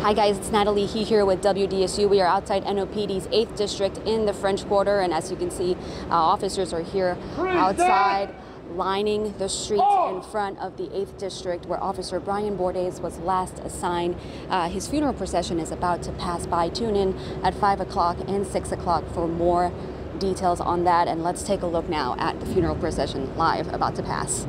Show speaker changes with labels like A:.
A: Hi guys, it's Natalie He here with WDSU. We are outside NOPD's 8th District in the French Quarter and as you can see, uh, officers are here outside lining the streets oh. in front of the 8th District where Officer Bryan Bordes was last assigned. Uh, his funeral procession is about to pass by. Tune in at 5 o'clock and 6 o'clock for more details on that and let's take a look now at the funeral procession live about to pass.